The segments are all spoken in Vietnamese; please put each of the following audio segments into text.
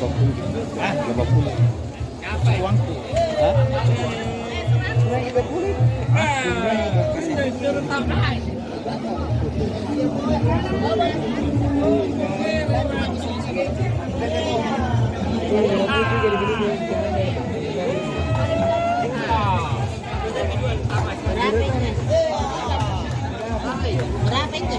80. Ah, 80. Uangku? Hah? Kurang 30. Ah, kurang 30. Berapa itu?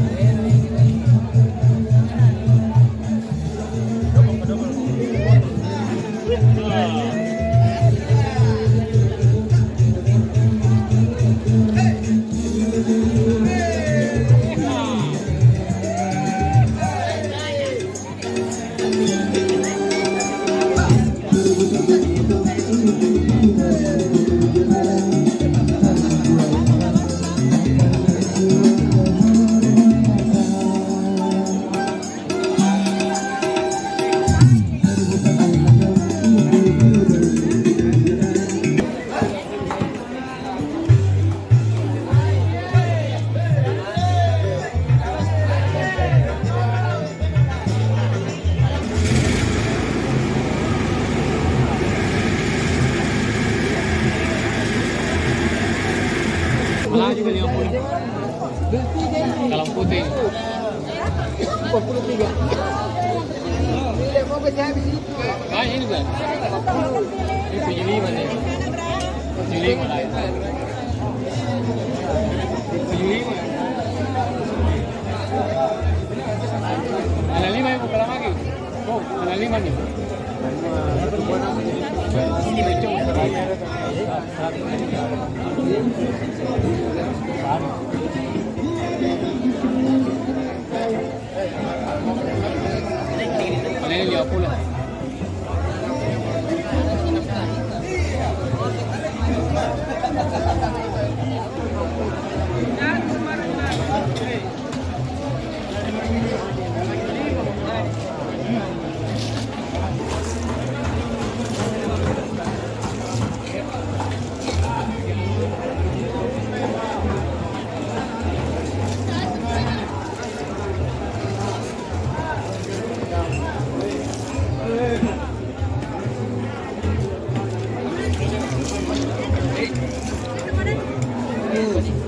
penting. 43. Nah, ini kan. 40. Ini 75 nih. 75 lah itu. 75. Ala lima yang berapa lagi. Oh, ala lima nih. Ini betul. 不了。うん。